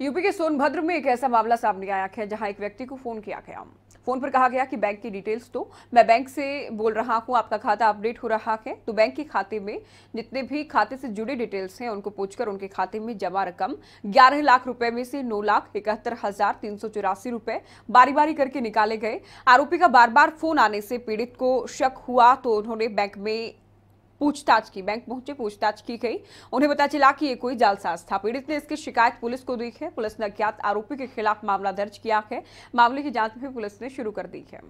UP के सोनभद्र में एक ऐसा मामला सामने आया है, जहाँ एक व्यक्ति को फ़ोन किया गया। फ़ोन पर कहा गया कि बैंक की डिटेल्स दो। मैं बैंक से बोल रहा हूँ, आपका खाता अपडेट हो रहा है। तो बैंक के खाते में जितने भी खाते से जुड़े डिटेल्स हैं, उनको पूछकर उनके खाते में जमा रकम 11 लाख रुपए में से 9 लाख इकहत्तर हज़ार तीन सौ चौरासी रुपए बारी बारी करके निकाले गए। आरोपी का बार बार फ़ोन आने से पीड़ित को शक हुआ तो उन्होंने बैंक में पूछताछ की, बैंक पहुँचे, पूछताछ की गई। उन्हें पता चला कि ये कोई जालसाज था पीड़ित ने इसकी शिकायत पुलिस को दी है। पुलिस ने अज्ञात आरोपी के खिलाफ मामला दर्ज किया है। मामले की जाँच भी पुलिस ने शुरू कर दी है।